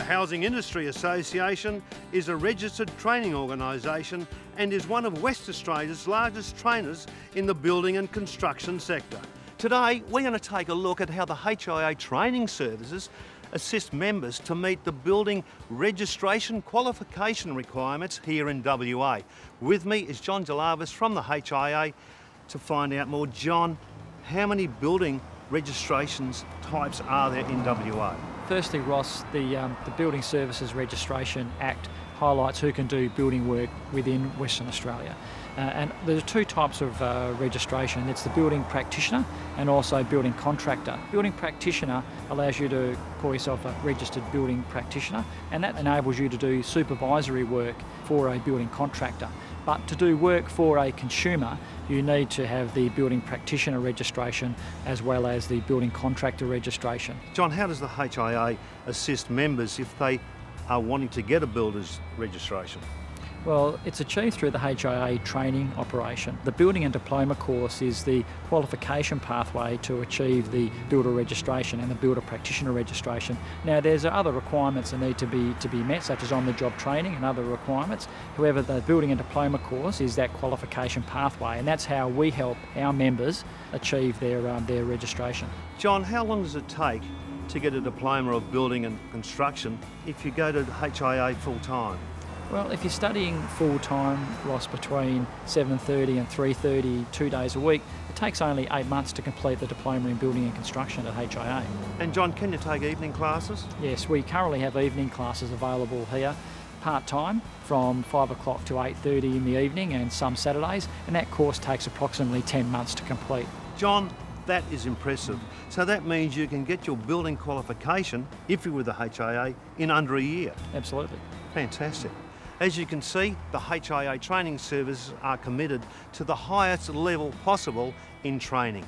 The Housing Industry Association is a registered training organisation and is one of West Australia's largest trainers in the building and construction sector. Today, we're going to take a look at how the HIA training services assist members to meet the building registration qualification requirements here in WA. With me is John Gelavis from the HIA to find out more. John, how many building registrations types are there in WA? Firstly, Ross, the, um, the Building Services Registration Act highlights who can do building work within Western Australia. Uh, and there's two types of uh, registration. It's the building practitioner and also building contractor. Building practitioner allows you to call yourself a registered building practitioner and that enables you to do supervisory work for a building contractor. But to do work for a consumer, you need to have the building practitioner registration as well as the building contractor registration. John, how does the HIA assist members if they are wanting to get a builder's registration? Well, it's achieved through the HIA training operation. The Building and Diploma course is the qualification pathway to achieve the builder registration and the builder practitioner registration. Now, there's other requirements that need to be to be met, such as on-the-job training and other requirements. However, the Building and Diploma course is that qualification pathway, and that's how we help our members achieve their um, their registration. John, how long does it take to get a diploma of building and construction if you go to HIA full time? Well, if you're studying full time, Ross, between 7.30 and 3.30, two days a week, it takes only eight months to complete the diploma in building and construction at HIA. And John, can you take evening classes? Yes, we currently have evening classes available here part-time from 5 o'clock to 8.30 in the evening and some Saturdays and that course takes approximately 10 months to complete. John, that is impressive. So that means you can get your building qualification, if you're with the HIA, in under a year. Absolutely. Fantastic. As you can see, the HIA training services are committed to the highest level possible in training.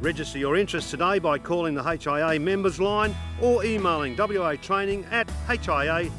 Register your interest today by calling the HIA members line or emailing watraining at hia.com.au.